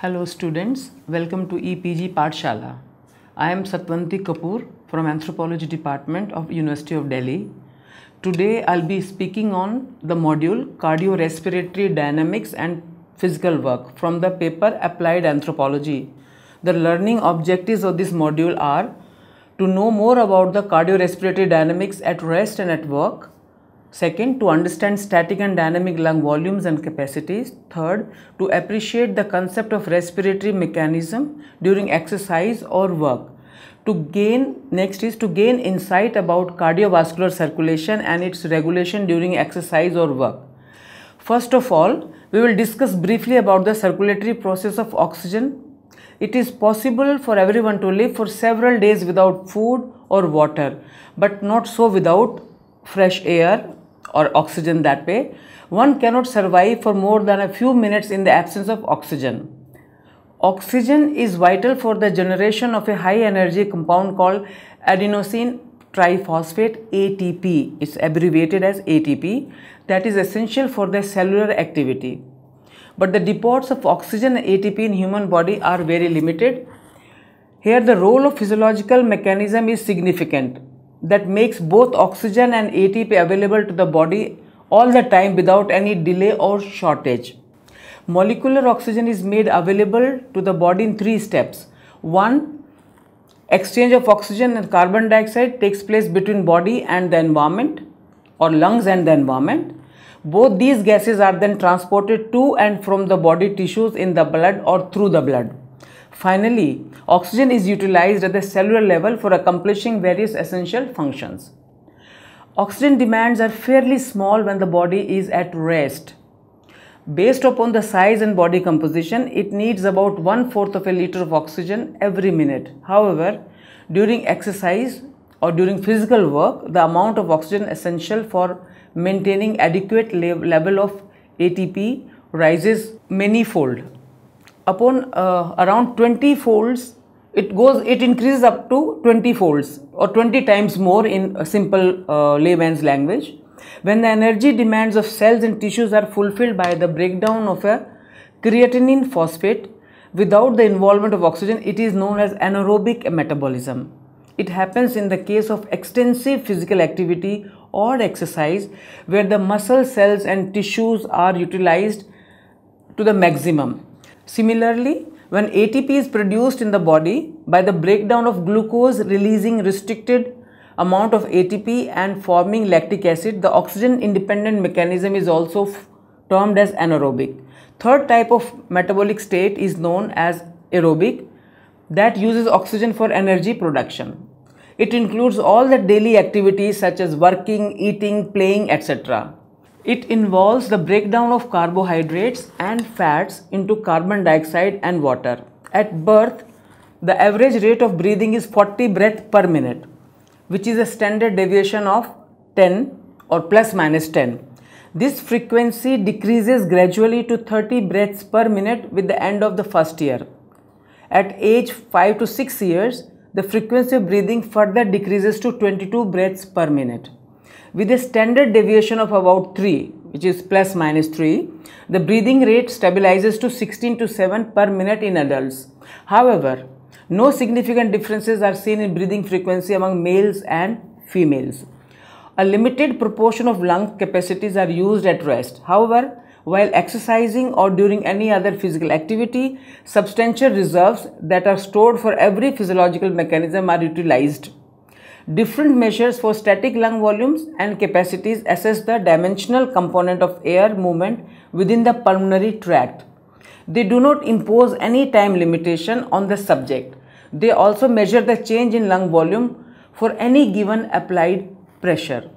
Hello students, welcome to EPG Pathshala. I am Satwanti Kapoor from Anthropology Department of University of Delhi. Today I'll be speaking on the module Cardiorespiratory Dynamics and Physical Work from the paper Applied Anthropology. The learning objectives of this module are to know more about the cardiorespiratory dynamics at rest and at work, Second, to understand static and dynamic lung volumes and capacities. Third, to appreciate the concept of respiratory mechanism during exercise or work. To gain, next is to gain insight about cardiovascular circulation and its regulation during exercise or work. First of all, we will discuss briefly about the circulatory process of oxygen. It is possible for everyone to live for several days without food or water, but not so without fresh air or oxygen that way, one cannot survive for more than a few minutes in the absence of oxygen. Oxygen is vital for the generation of a high energy compound called adenosine triphosphate ATP. It's abbreviated as ATP that is essential for the cellular activity. But the depots of oxygen ATP in human body are very limited. Here the role of physiological mechanism is significant that makes both oxygen and ATP available to the body all the time without any delay or shortage. Molecular oxygen is made available to the body in three steps. One, exchange of oxygen and carbon dioxide takes place between body and the environment or lungs and the environment. Both these gases are then transported to and from the body tissues in the blood or through the blood. Finally, oxygen is utilized at the cellular level for accomplishing various essential functions. Oxygen demands are fairly small when the body is at rest. Based upon the size and body composition, it needs about one fourth of a liter of oxygen every minute. However, during exercise or during physical work, the amount of oxygen essential for maintaining adequate level of ATP rises many-fold upon uh, around 20 folds it goes it increases up to 20 folds or 20 times more in a simple uh, layman's language. When the energy demands of cells and tissues are fulfilled by the breakdown of a creatinine phosphate without the involvement of oxygen it is known as anaerobic metabolism. It happens in the case of extensive physical activity or exercise where the muscle cells and tissues are utilized to the maximum Similarly, when ATP is produced in the body by the breakdown of glucose releasing restricted amount of ATP and forming lactic acid, the oxygen independent mechanism is also termed as anaerobic. Third type of metabolic state is known as aerobic that uses oxygen for energy production. It includes all the daily activities such as working, eating, playing, etc. It involves the breakdown of carbohydrates and fats into carbon dioxide and water. At birth, the average rate of breathing is 40 breaths per minute, which is a standard deviation of 10 or plus minus 10. This frequency decreases gradually to 30 breaths per minute with the end of the first year. At age 5 to 6 years, the frequency of breathing further decreases to 22 breaths per minute. With a standard deviation of about 3, which is plus minus 3, the breathing rate stabilizes to 16 to 7 per minute in adults. However, no significant differences are seen in breathing frequency among males and females. A limited proportion of lung capacities are used at rest. However, while exercising or during any other physical activity, substantial reserves that are stored for every physiological mechanism are utilized. Different measures for static lung volumes and capacities assess the dimensional component of air movement within the pulmonary tract. They do not impose any time limitation on the subject. They also measure the change in lung volume for any given applied pressure.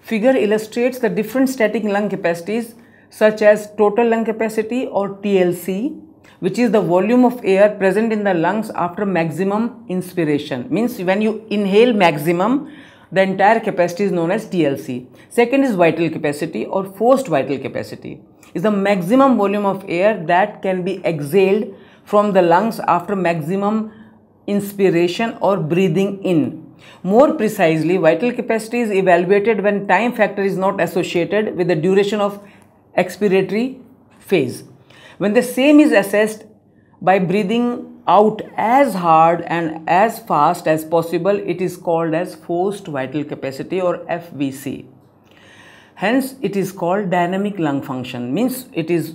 Figure illustrates the different static lung capacities such as total lung capacity or TLC, which is the volume of air present in the lungs after maximum inspiration means when you inhale maximum the entire capacity is known as TLC. Second is vital capacity or forced vital capacity is the maximum volume of air that can be exhaled from the lungs after maximum inspiration or breathing in. More precisely, vital capacity is evaluated when time factor is not associated with the duration of expiratory phase. When the same is assessed by breathing out as hard and as fast as possible it is called as forced vital capacity or FVC. Hence it is called dynamic lung function means it is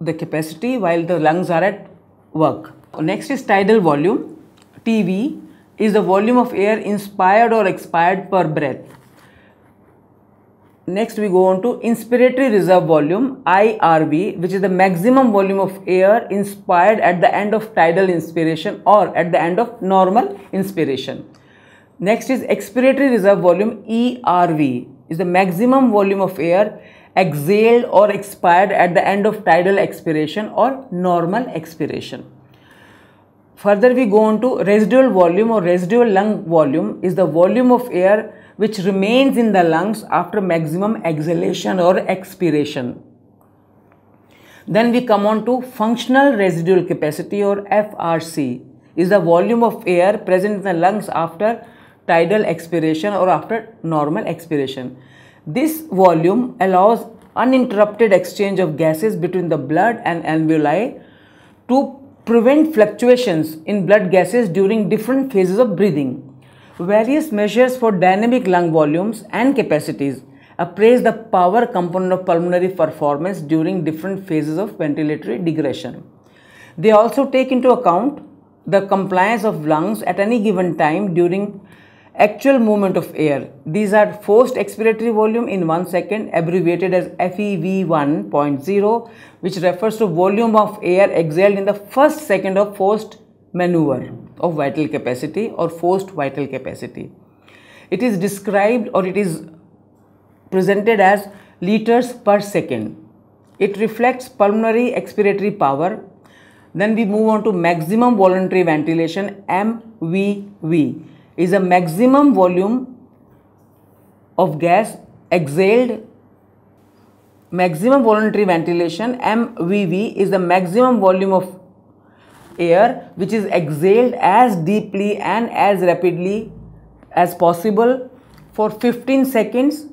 the capacity while the lungs are at work. Next is tidal volume TV is the volume of air inspired or expired per breath. Next we go on to inspiratory reserve volume IRV which is the maximum volume of air inspired at the end of tidal inspiration or at the end of normal inspiration. Next is expiratory reserve volume ERV is the maximum volume of air exhaled or expired at the end of tidal expiration or normal expiration. Further we go on to residual volume or residual lung volume is the volume of air which remains in the lungs after maximum exhalation or expiration. Then we come on to functional residual capacity or FRC is the volume of air present in the lungs after tidal expiration or after normal expiration. This volume allows uninterrupted exchange of gases between the blood and alveoli to prevent fluctuations in blood gases during different phases of breathing. Various measures for dynamic lung volumes and capacities appraise the power component of pulmonary performance during different phases of ventilatory degradation. They also take into account the compliance of lungs at any given time during actual movement of air. These are forced expiratory volume in 1 second abbreviated as FEV1.0 which refers to volume of air exhaled in the first second of forced maneuver of vital capacity or forced vital capacity. It is described or it is presented as liters per second. It reflects pulmonary expiratory power. Then we move on to maximum voluntary ventilation MVV is a maximum volume of gas exhaled maximum voluntary ventilation MVV is the maximum volume of air which is exhaled as deeply and as rapidly as possible for 15 seconds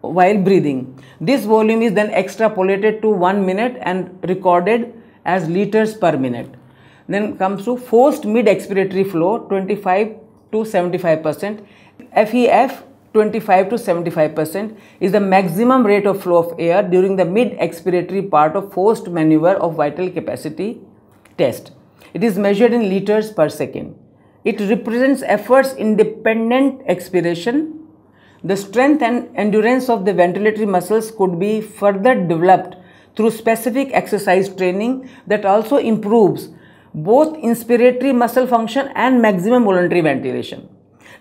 while breathing. This volume is then extrapolated to 1 minute and recorded as liters per minute. Then comes to forced mid expiratory flow 25 to 75 percent. FEF 25 to 75 percent is the maximum rate of flow of air during the mid expiratory part of forced maneuver of vital capacity test. It is measured in liters per second. It represents efforts independent expiration. The strength and endurance of the ventilatory muscles could be further developed through specific exercise training that also improves both inspiratory muscle function and maximum voluntary ventilation.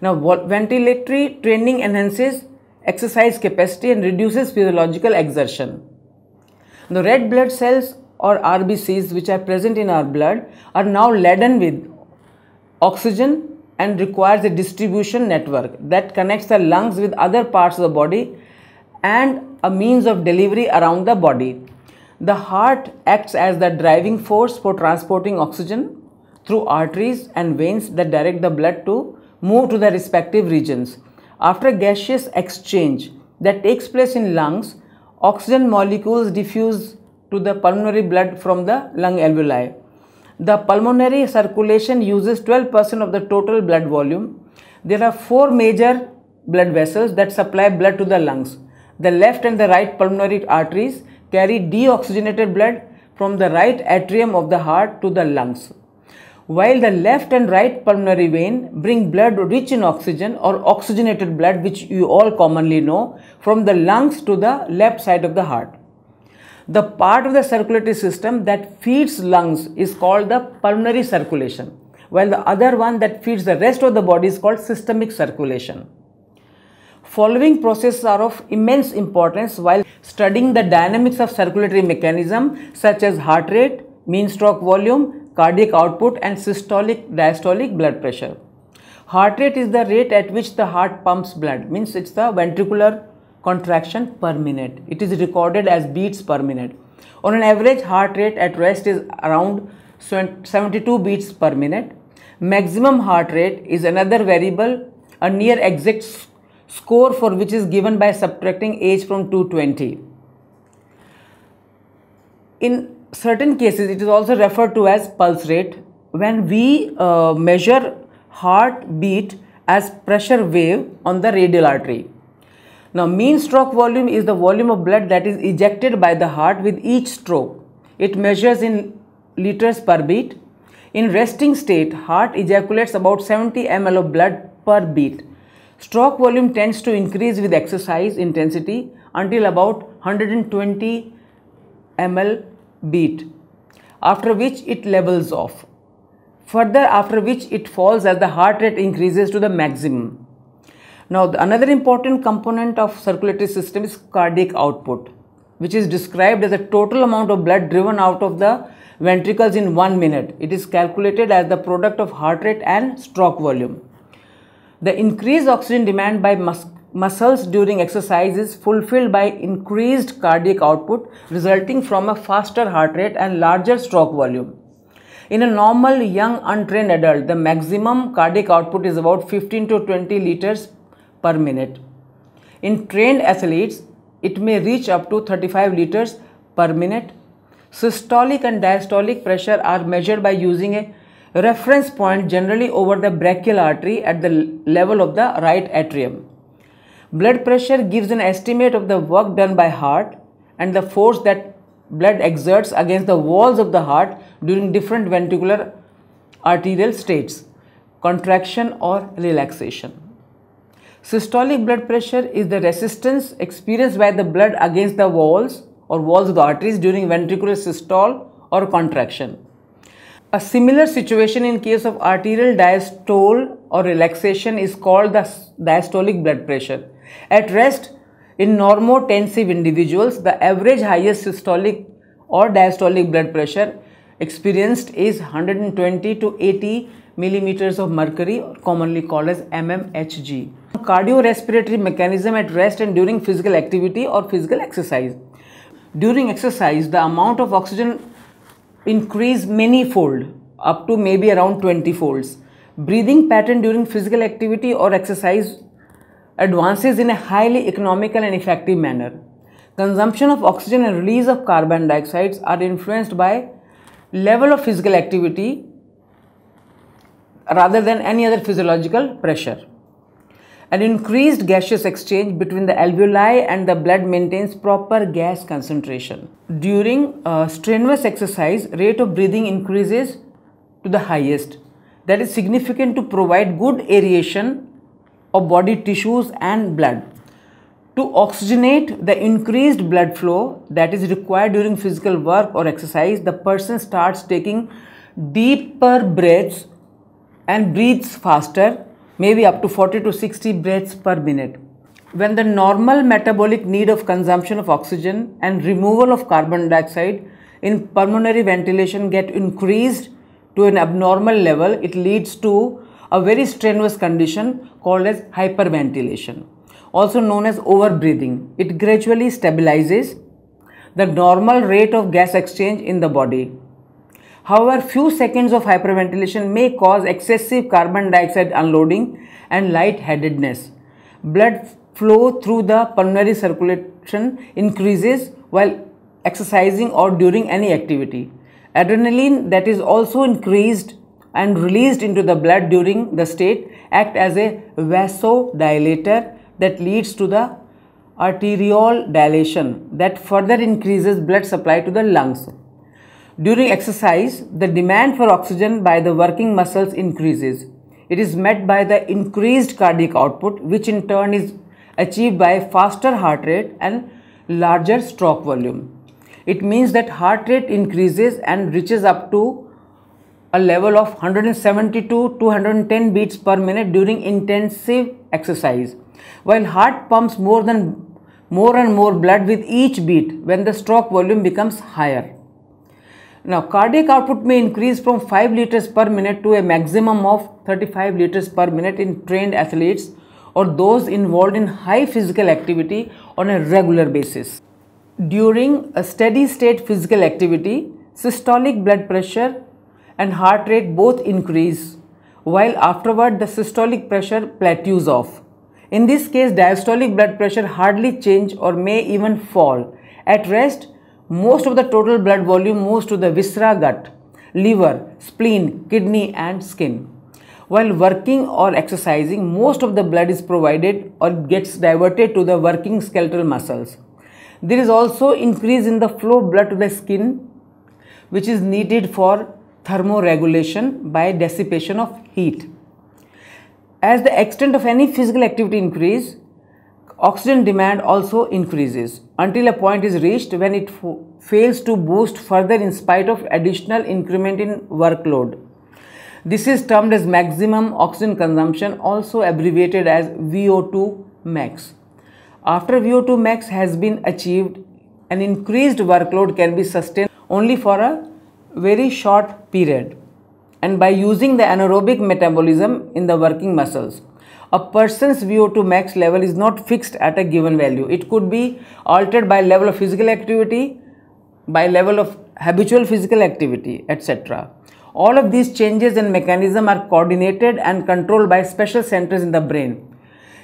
Now, ventilatory training enhances exercise capacity and reduces physiological exertion. The red blood cells or RBCs which are present in our blood are now laden with oxygen and requires a distribution network that connects the lungs with other parts of the body and a means of delivery around the body. The heart acts as the driving force for transporting oxygen through arteries and veins that direct the blood to move to the respective regions. After gaseous exchange that takes place in lungs, oxygen molecules diffuse to the pulmonary blood from the lung alveoli. The pulmonary circulation uses 12% of the total blood volume. There are four major blood vessels that supply blood to the lungs. The left and the right pulmonary arteries carry deoxygenated blood from the right atrium of the heart to the lungs. While the left and right pulmonary vein bring blood rich in oxygen or oxygenated blood which you all commonly know from the lungs to the left side of the heart. The part of the circulatory system that feeds lungs is called the pulmonary circulation, while the other one that feeds the rest of the body is called systemic circulation. Following processes are of immense importance while studying the dynamics of circulatory mechanism such as heart rate, mean stroke volume, cardiac output and systolic diastolic blood pressure. Heart rate is the rate at which the heart pumps blood, means it's the ventricular contraction per minute. It is recorded as beats per minute. On an average, heart rate at rest is around 72 beats per minute. Maximum heart rate is another variable, a near exact score for which is given by subtracting age from 220. In certain cases it is also referred to as pulse rate when we uh, measure heartbeat as pressure wave on the radial artery. Now mean stroke volume is the volume of blood that is ejected by the heart with each stroke. It measures in liters per beat. In resting state, heart ejaculates about 70 ml of blood per beat. Stroke volume tends to increase with exercise intensity until about 120 ml beat, after which it levels off. Further, after which it falls as the heart rate increases to the maximum. Now, another important component of circulatory system is cardiac output, which is described as the total amount of blood driven out of the ventricles in one minute. It is calculated as the product of heart rate and stroke volume. The increased oxygen demand by mus muscles during exercise is fulfilled by increased cardiac output resulting from a faster heart rate and larger stroke volume. In a normal young untrained adult, the maximum cardiac output is about 15 to 20 liters per minute. In trained athletes, it may reach up to 35 liters per minute. Systolic and diastolic pressure are measured by using a reference point generally over the brachial artery at the level of the right atrium. Blood pressure gives an estimate of the work done by heart and the force that blood exerts against the walls of the heart during different ventricular arterial states, contraction or relaxation. Systolic blood pressure is the resistance experienced by the blood against the walls or walls of the arteries during ventricular systole or contraction. A similar situation in case of arterial diastole or relaxation is called the diastolic blood pressure. At rest, in normotensive individuals, the average highest systolic or diastolic blood pressure experienced is 120 to 80 millimeters of mercury, commonly called as mmHg. Cardiorespiratory mechanism at rest and during physical activity or physical exercise. During exercise, the amount of oxygen increase many fold up to maybe around 20 folds. Breathing pattern during physical activity or exercise advances in a highly economical and effective manner. Consumption of oxygen and release of carbon dioxide are influenced by level of physical activity rather than any other physiological pressure. An increased gaseous exchange between the alveoli and the blood maintains proper gas concentration. During uh, strenuous exercise, rate of breathing increases to the highest. That is significant to provide good aeration of body tissues and blood. To oxygenate the increased blood flow that is required during physical work or exercise, the person starts taking deeper breaths and breathes faster maybe up to 40 to 60 breaths per minute. When the normal metabolic need of consumption of oxygen and removal of carbon dioxide in pulmonary ventilation get increased to an abnormal level, it leads to a very strenuous condition called as hyperventilation, also known as overbreathing. It gradually stabilizes the normal rate of gas exchange in the body However, few seconds of hyperventilation may cause excessive carbon dioxide unloading and lightheadedness. Blood flow through the pulmonary circulation increases while exercising or during any activity. Adrenaline that is also increased and released into the blood during the state act as a vasodilator that leads to the arterial dilation that further increases blood supply to the lungs. During exercise, the demand for oxygen by the working muscles increases. It is met by the increased cardiac output, which in turn is achieved by faster heart rate and larger stroke volume. It means that heart rate increases and reaches up to a level of 172 to 210 beats per minute during intensive exercise. While heart pumps more than more and more blood with each beat when the stroke volume becomes higher. Now, cardiac output may increase from 5 liters per minute to a maximum of 35 liters per minute in trained athletes or those involved in high physical activity on a regular basis. During a steady state physical activity, systolic blood pressure and heart rate both increase, while afterward the systolic pressure plateaus off. In this case, diastolic blood pressure hardly change or may even fall. At rest, most of the total blood volume moves to the viscera gut, liver, spleen, kidney and skin. While working or exercising, most of the blood is provided or gets diverted to the working skeletal muscles. There is also increase in the flow of blood to the skin which is needed for thermoregulation by dissipation of heat. As the extent of any physical activity increase, oxygen demand also increases until a point is reached when it fails to boost further in spite of additional increment in workload. This is termed as maximum oxygen consumption also abbreviated as VO2 max. After VO2 max has been achieved, an increased workload can be sustained only for a very short period and by using the anaerobic metabolism in the working muscles. A person's VO2 max level is not fixed at a given value. It could be altered by level of physical activity, by level of habitual physical activity, etc. All of these changes and mechanism are coordinated and controlled by special centers in the brain.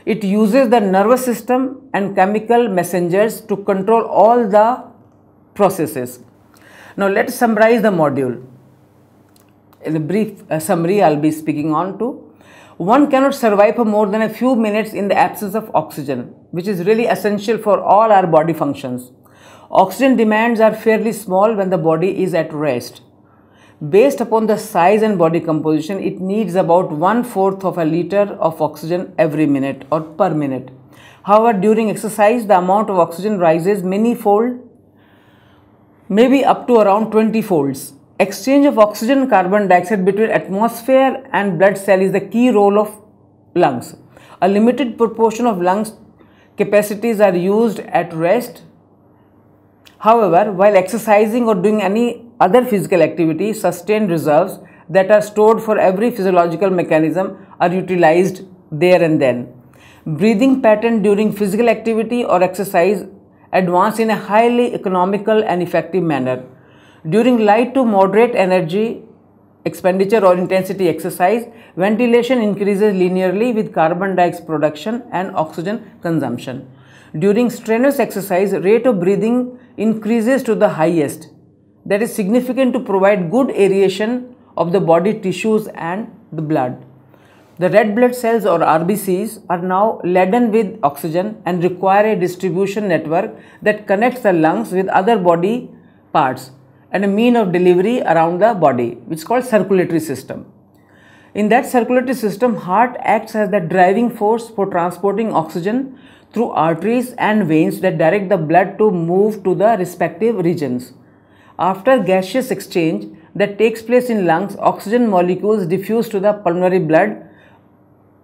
It uses the nervous system and chemical messengers to control all the processes. Now let's summarize the module. In a brief uh, summary, I'll be speaking on to. One cannot survive for more than a few minutes in the absence of oxygen, which is really essential for all our body functions. Oxygen demands are fairly small when the body is at rest. Based upon the size and body composition, it needs about one fourth of a liter of oxygen every minute or per minute. However, during exercise, the amount of oxygen rises many fold maybe up to around 20 folds. Exchange of oxygen carbon dioxide between atmosphere and blood cell is the key role of lungs. A limited proportion of lungs capacities are used at rest. However, while exercising or doing any other physical activity, sustained reserves that are stored for every physiological mechanism are utilized there and then. Breathing pattern during physical activity or exercise advance in a highly economical and effective manner. During light to moderate energy expenditure or intensity exercise, ventilation increases linearly with carbon dioxide production and oxygen consumption. During strenuous exercise, rate of breathing increases to the highest. That is significant to provide good aeration of the body tissues and the blood. The red blood cells or RBCs are now laden with oxygen and require a distribution network that connects the lungs with other body parts and a mean of delivery around the body which is called circulatory system. In that circulatory system, heart acts as the driving force for transporting oxygen through arteries and veins that direct the blood to move to the respective regions. After gaseous exchange that takes place in lungs, oxygen molecules diffuse to the pulmonary blood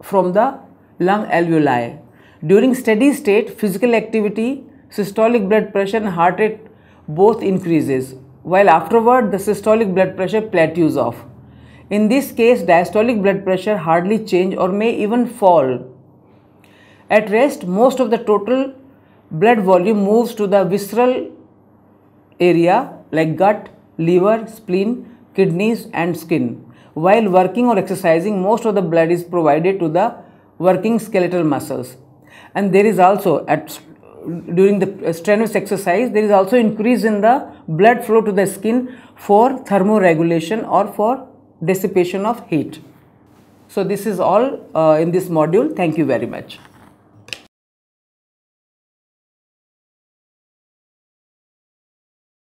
from the lung alveoli. During steady state physical activity, systolic blood pressure and heart rate both increases, while afterward the systolic blood pressure plateaus off. In this case, diastolic blood pressure hardly change or may even fall. At rest, most of the total blood volume moves to the visceral area like gut, liver, spleen, kidneys and skin. While working or exercising, most of the blood is provided to the working skeletal muscles. And there is also at during the strenuous exercise, there is also increase in the blood flow to the skin for thermoregulation or for dissipation of heat. So this is all uh, in this module. Thank you very much.